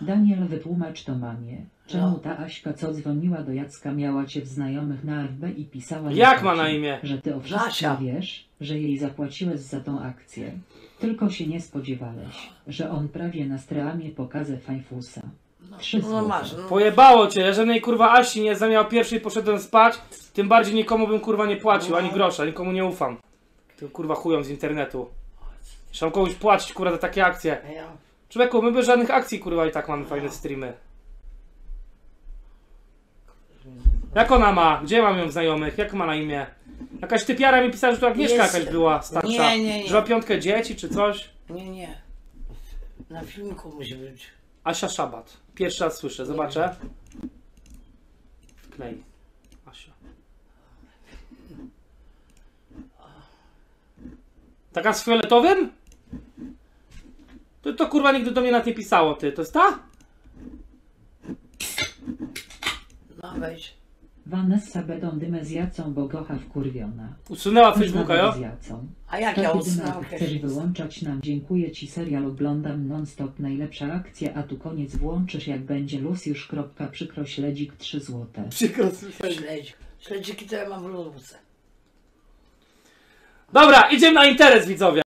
Daniel wytłumacz to mamie. Czemu No. ta Aśka co dzwoniła do Jacka miała cię w znajomych na FB i pisała Jak ma na imię? Że ty o wszystkim wiesz, że jej zapłaciłeś za tą akcję. Tylko się nie spodziewałeś, że on prawie na streamie pokaże fajfusa. Trzy No złote. masz, no. Pojebało cię, ja żadnej kurwa Asi nie zamiał pierwszej poszedłem spać, tym bardziej nikomu bym kurwa nie płacił, ani grosza, nikomu nie ufam. Tym kurwa chujom z internetu. Trzeba komuś płacić kurwa za takie akcje. Człowieku, my bez żadnych akcji kurwa i tak mamy fajne streamy. Jak ona ma? Gdzie mam ją w znajomych? Jak ma na imię? Jakaś typiara mi pisała, że to Agnieszka Jest- jakaś była starsza. Nie, nie, nie. Że ma piątkę dzieci czy coś. Nie, nie. Na filmiku musi być. Asia Szabat. Pierwszy raz słyszę, zobaczę. Klej. Asia. Taka z fioletowym? To, to kurwa nigdy do mnie nawet nie pisało, ty. To jest ta? No weź. Vanessa będą dymę z Jacą, bo gocha wkurwiona. Usunęła Facebooka, jo? A jak ja dymy chcesz wyłączać nam. Dziękuję ci serial oglądam non-stop. Najlepsza akcja, a tu koniec włączysz jak będzie Luciusz. Kropka, przykro śledzik 3 złote. Przykro Śledź. Śledziki to ja mam w lodówce. Dobra, idziemy na interes, widzowie.